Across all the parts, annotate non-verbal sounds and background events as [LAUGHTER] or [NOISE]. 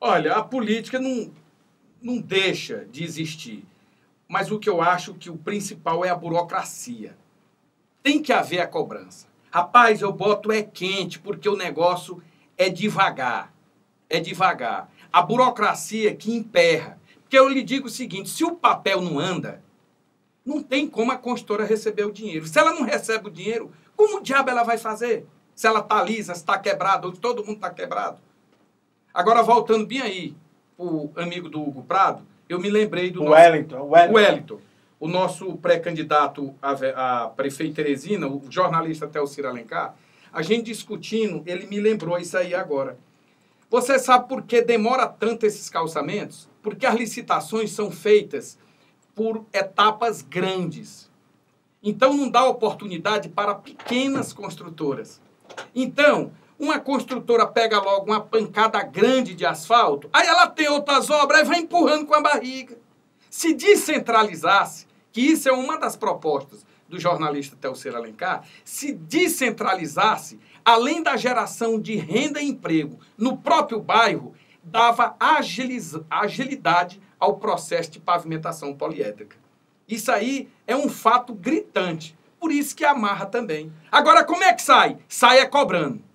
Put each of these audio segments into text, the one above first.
Olha, a política não, não deixa de existir. Mas o que eu acho que o principal é a burocracia. Tem que haver a cobrança. Rapaz, eu boto é quente porque o negócio é devagar. É devagar. A burocracia que emperra. Porque eu lhe digo o seguinte: se o papel não anda, não tem como a consultora receber o dinheiro. Se ela não recebe o dinheiro, como o diabo ela vai fazer? Se ela está lisa, está quebrado, ou todo mundo está quebrado. Agora, voltando bem aí, o amigo do Hugo Prado, eu me lembrei do o nosso, Wellington, o Wellington. Wellington o nosso pré-candidato a, a prefeito Teresina, o jornalista Telcir Alencar, a gente discutindo, ele me lembrou isso aí agora. Você sabe por que demora tanto esses calçamentos? Porque as licitações são feitas por etapas grandes. Então não dá oportunidade para pequenas construtoras. Então, uma construtora pega logo uma pancada grande de asfalto, aí ela tem outras obras e vai empurrando com a barriga. Se descentralizasse, que isso é uma das propostas do jornalista Telceiro Alencar, se descentralizasse, além da geração de renda e emprego no próprio bairro, dava agilidade ao processo de pavimentação poliédrica. Isso aí é um fato gritante. Por isso que amarra também. Agora, como é que sai? Sai é cobrando.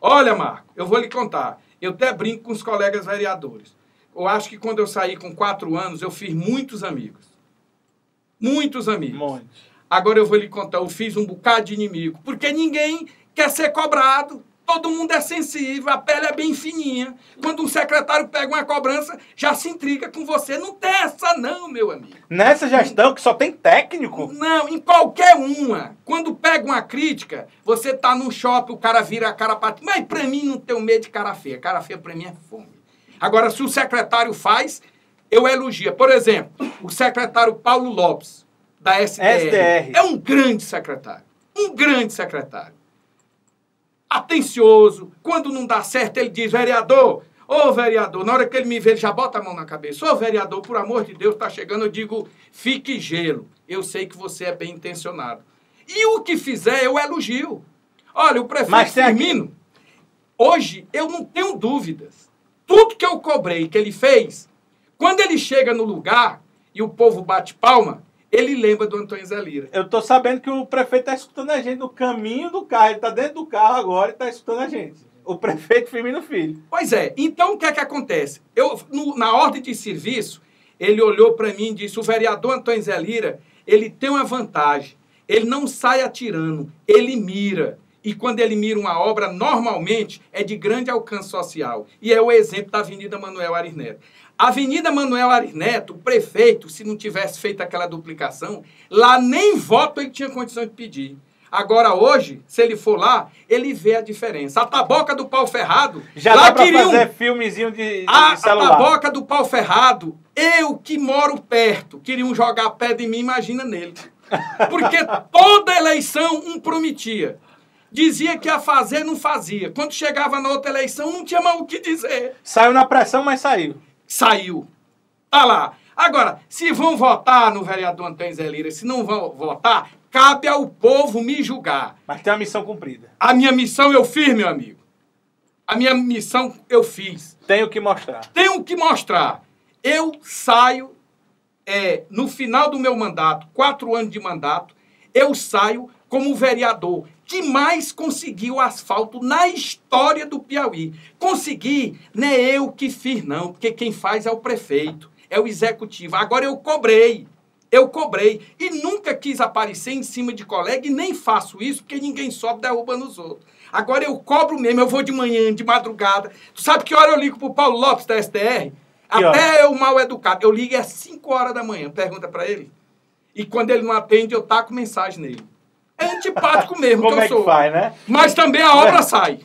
Olha, Marco, eu vou lhe contar. Eu até brinco com os colegas vereadores. Eu acho que quando eu saí com quatro anos, eu fiz muitos amigos. Muitos amigos. Monte. Agora eu vou lhe contar, eu fiz um bocado de inimigo. Porque ninguém quer ser cobrado. Todo mundo é sensível, a pele é bem fininha. Quando um secretário pega uma cobrança, já se intriga com você. Não tem essa não, meu amigo. Nessa gestão que só tem técnico? Não, em qualquer uma. Quando pega uma crítica, você tá no shopping, o cara vira a cara pra ti. Mas pra mim não tem medo de cara feia. Cara feia pra mim é fome. Agora, se o secretário faz, eu elogio. Por exemplo, o secretário Paulo Lopes, da SDR. SDR. É um grande secretário. Um grande secretário atencioso. Quando não dá certo, ele diz, vereador, ô vereador, na hora que ele me vê, ele já bota a mão na cabeça. Ô vereador, por amor de Deus, está chegando, eu digo, fique gelo. Eu sei que você é bem intencionado. E o que fizer, eu elogio. Olha, o prefeito Mas Firmino, hoje eu não tenho dúvidas. Tudo que eu cobrei que ele fez, quando ele chega no lugar e o povo bate palma, ele lembra do Antônio Zé Lira. Eu tô sabendo que o prefeito está escutando a gente no caminho do carro. Ele está dentro do carro agora e está escutando a gente. O prefeito Firmino Filho. Pois é. Então, o que é que acontece? Eu, no, na ordem de serviço, ele olhou para mim e disse, o vereador Antônio Zé Lira, ele tem uma vantagem. Ele não sai atirando, ele mira. E quando ele mira uma obra, normalmente é de grande alcance social. E é o exemplo da Avenida Manuel Aris Neto. Avenida Manuel Aris Neto, o prefeito, se não tivesse feito aquela duplicação, lá nem voto ele tinha condição de pedir. Agora, hoje, se ele for lá, ele vê a diferença. A taboca do pau ferrado. Já lá dá pra queriam... fazer filmezinho de, de a, celular. A taboca do pau ferrado, eu que moro perto, queriam jogar pé de mim, imagina nele. [LAUGHS] Porque toda eleição um prometia. Dizia que ia fazer, não fazia. Quando chegava na outra eleição, não tinha mais o que dizer. Saiu na pressão, mas saiu saiu. Tá lá. Agora, se vão votar no vereador Antônio Zé Lira, se não vão votar, cabe ao povo me julgar. Mas tem a missão cumprida. A minha missão eu fiz, meu amigo. A minha missão eu fiz. Tenho que mostrar. Tenho que mostrar. Eu saio, é, no final do meu mandato, quatro anos de mandato, eu saio como vereador que mais conseguiu asfalto na história do Piauí. Consegui, não é eu que fiz, não, porque quem faz é o prefeito, é o executivo. Agora eu cobrei, eu cobrei. E nunca quis aparecer em cima de colega e nem faço isso, porque ninguém sobe derrubando os outros. Agora eu cobro mesmo, eu vou de manhã, de madrugada. Tu sabe que hora eu ligo pro Paulo Lopes da STR? Até eu mal educado. Eu ligo às 5 horas da manhã, pergunta para ele. E quando ele não atende, eu taco mensagem nele. É antipático mesmo Como que eu é sou. Que faz, né? Mas também a obra é. sai.